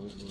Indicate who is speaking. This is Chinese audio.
Speaker 1: 就是。